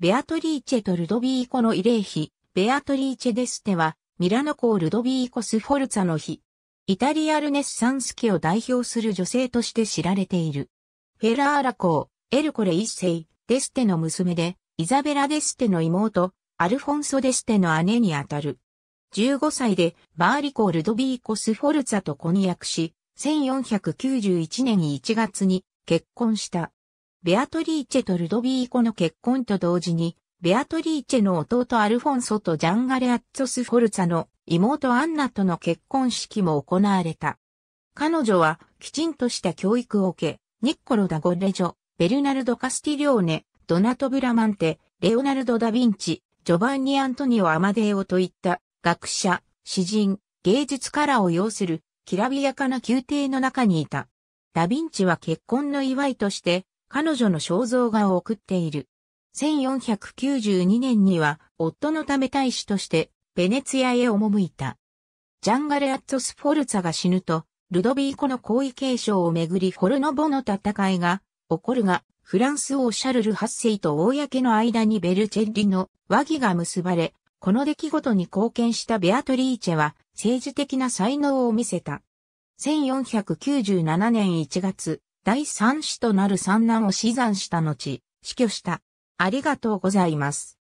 ベアトリーチェとルドビーコの慰霊碑、ベアトリーチェデステは、ミラノ公ルドビーコスフォルツァの妃。イタリアルネッサンス期を代表する女性として知られている。フェラーラ公、エルコレ一世、デステの娘で、イザベラ・デステの妹、アルフォンソ・デステの姉にあたる。15歳でバーリ公ルドビーコ・スフォルツァと婚約し、1491年1月に結婚した。ベアトリーチェとルドビーコの結婚と同時に、ベアトリーチェの弟アルフォンソとジャンガレアッツォスフォルツァの妹アンナとの結婚式も行われた。彼女はきちんとした教育を受け、ニッコロ・ダ・ゴレジョ、ベルナルド・カスティリョーネ、ドナト・ブラマンテ、レオナルド・ダ・ヴィンチ、ジョバンニ・アントニオ・アマデーオといった学者、詩人、芸術家らを要するきらびやかな宮廷の中にいた。ダヴィンチは結婚の祝いとして彼女の肖像画を送っている。1492年には夫のため大使としてベネツィアへ赴いた。ジャンガレアッツォスフォルツァが死ぬと、ルドビーコの皇位継承をめぐりフォルノボの戦いが起こるが、フランス王シャルル8世と公の間にベルチェッリの和議が結ばれ、この出来事に貢献したベアトリーチェは政治的な才能を見せた。1497年1月、第三子となる三男を死産した後、死去した。ありがとうございます。